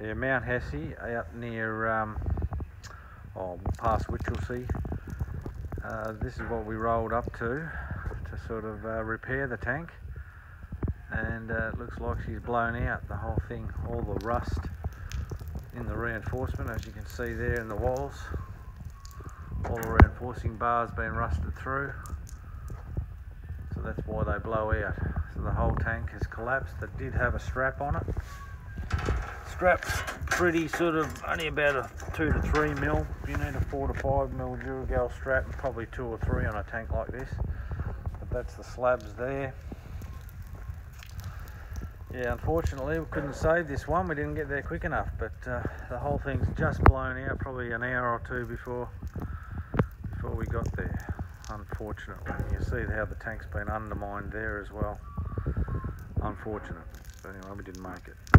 Yeah, Mount Hesse out near, um, oh, past Winchelsea. Uh, this is what we rolled up to, to sort of uh, repair the tank. And uh, it looks like she's blown out, the whole thing, all the rust in the reinforcement, as you can see there in the walls. All the reinforcing bars being rusted through. So that's why they blow out. So the whole tank has collapsed. It did have a strap on it strap's pretty sort of only about a two to three mil. You need a four to five mil Duragal strap and probably two or three on a tank like this. But that's the slabs there. Yeah, unfortunately we couldn't save this one. We didn't get there quick enough, but uh, the whole thing's just blown out probably an hour or two before before we got there. Unfortunately, you see how the tank's been undermined there as well. Unfortunate, but anyway, we didn't make it.